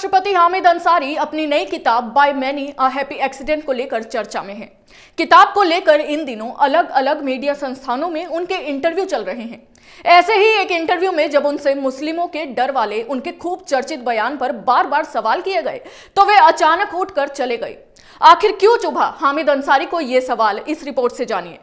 उपराष्ट्रपति हामिद अंसारी अपनी नई किताब by many a happy accident को लेकर चर्चा में हैं। किताब को लेकर इन दिनों अलग अलग मीडिया संस्थानों में उनके इंटरव्यू चल रहे हैं। ऐसे ही एक इंटरव्यू में जब उनसे मुस्लिमों के डर वाले, उनके खूब चर्चित बयान पर बार बार सवाल किए गए तो वे अचानक उठकर चले गए। आखिर क्यों चुभा? हामिद अंसारी को ये सवाल इस रिपोर्ट से जानिए।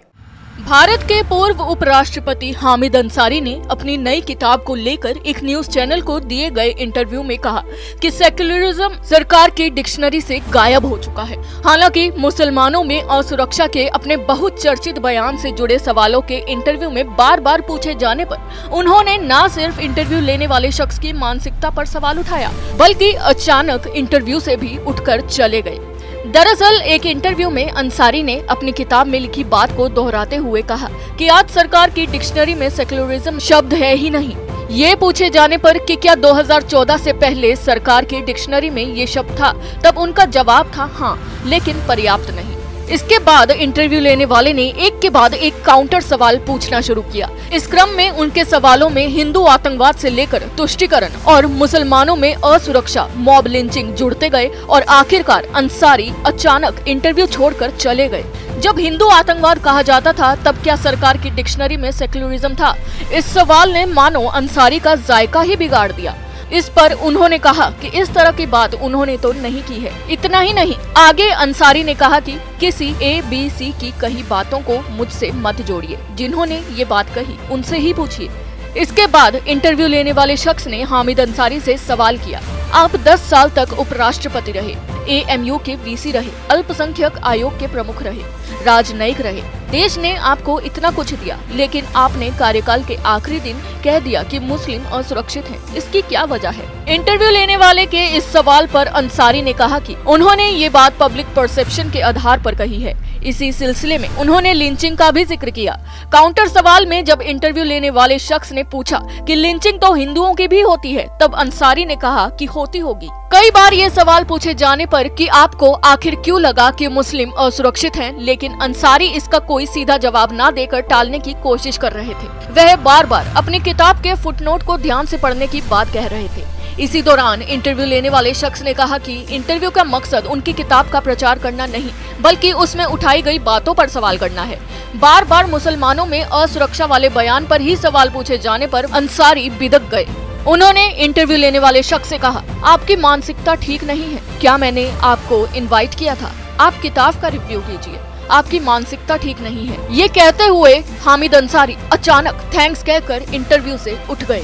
भारत के पूर्व उपराष्ट्रपति हामिद अंसारी ने अपनी नई किताब को लेकर एक न्यूज़ चैनल को दिए गए इंटरव्यू में कहा कि सेक्युलरिज्म सरकार की डिक्शनरी से गायब हो चुका है। हालाँकि मुसलमानों में असुरक्षा के अपने बहुत चर्चित बयान से जुड़े सवालों के इंटरव्यू में बार बार पूछे जाने पर उन्होंने न सिर्फ़ इंटरव्यू लेने वाले शख्स की मानसिकता पर सवाल उठाया, बल्कि अचानक इंटरव्यू से भी उठकर चले गए। दरअसल, एक इंटरव्यू में अंसारी ने अपनी किताब में लिखी बात को दोहराते हुए कहा कि आज सरकार की डिक्शनरी में सेक्युलरिज्म शब्द है ही नहीं। ये पूछे जाने पर कि क्या 2014 से पहले सरकार की डिक्शनरी में ये शब्द था? तब उनका जवाब था हाँ लेकिन पर्याप्त नहीं। इसके बाद इंटरव्यू लेने वाले ने एक के बाद एक काउंटर सवाल पूछना शुरू किया। इस क्रम में उनके सवालों में हिंदू आतंकवाद से लेकर तुष्टिकरण और मुसलमानों में असुरक्षा मॉब लिंचिंग जुड़ते गए और आखिरकार अंसारी अचानक इंटरव्यू छोड़कर चले गए। जब हिंदू आतंकवाद कहा जाता था, तब क्या सरकार की डिक्शनरी में सेक्युलरिज्म था? इस सवाल ने मानो अंसारी का जायका ही बिगाड़ दिया। इस पर उन्होंने कहा कि इस तरह की बात उन्होंने तो नहीं की है। इतना ही नहीं, आगे अंसारी ने कहा कि किसी ए बी सी की कही बातों को मुझसे मत जोड़िए। जिन्होंने ये बात कही, उनसे ही पूछिए। इसके बाद इंटरव्यू लेने वाले शख्स ने हामिद अंसारी से सवाल किया। आप 10 साल तक उपराष्ट्रपति रहे। एएमयू के वीसी रहे, अल्पसंख्यक आयोग के प्रमुख रहे, राजनयिक रहे। देश ने आपको इतना कुछ दिया, लेकिन आपने कार्यकाल के आखिरी दिन कह दिया कि मुस्लिम असुरक्षित हैं। इसकी क्या वजह है? इंटरव्यू लेने वाले के इस सवाल पर अंसारी ने कहा कि उन्होंने ये बात पब्लिक परसेप्शन के आधार पर कही है। इसी सिलसिले में उन्होंने लिंचिंग का भी ज़िक्र किया। काउंटर सवाल में जब इंटरव्यू लेने वाले शख्स ने पूछा कि लिंचिंग तो हिंदुओं की भी होती है तब अंसारी ने कहा कि होती होगी। कई बार ये सवाल पूछे जाने पर कि आपको आखिर क्यों लगा कि मुस्लिम असुरक्षित हैं, लेकिन अंसारी इसका कोई सीधा जवाब न देकर टालने की कोशिश कर रहे थे। वह बार बार अपनी किताब के फुटनोट को ध्यान से पढ़ने की बात कह रहे थे। इसी दौरान इंटरव्यू लेने वाले शख्स ने कहा कि इंटरव्यू का मकसद उनकी किताब का प्रचार करना नहीं, बल्कि उसमें उठाई गई बातों पर सवाल करना है। बार बार मुसलमानों में असुरक्षा वाले बयान पर ही सवाल पूछे जाने पर अंसारी बिदक गए। उन्होंने इंटरव्यू लेने वाले शख्स से कहा, आपकी मानसिकता ठीक नहीं है। क्या मैंने आपको इनवाइट किया था? आप किताब का रिव्यू कीजिए। आपकी मानसिकता ठीक नहीं है। ये कहते हुए हामिद अंसारी अचानक थैंक्स कहकर इंटरव्यू से उठ गए।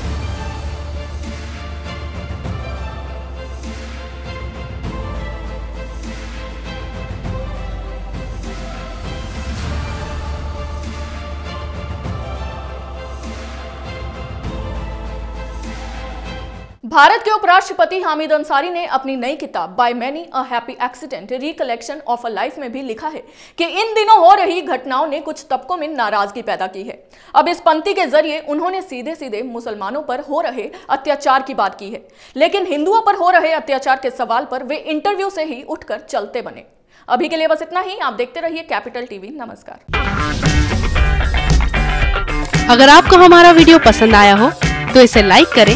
भारत के उपराष्ट्रपति हामिद अंसारी ने अपनी नई किताब by many a happy accident recollection of a life में भी लिखा है कि इन दिनों हो रही घटनाओं ने कुछ तबकों में नाराज़गी पैदा की है। अब इस पंक्ति के ज़रिए उन्होंने सीधे सीधे मुसलमानों पर हो रहे अत्याचार की बात की है। लेकिन हिंदुओं पर हो रहे अत्याचार के सवाल पर वे इंटरव्यू से ही उठकर चलते बने। अभी के लिए बस इतना ही, आप देखते रहिए कैपिटल टीवी, नमस्कार। अगर आपको हमारा वीडियो पसंद आया हो तो इसे लाइक करें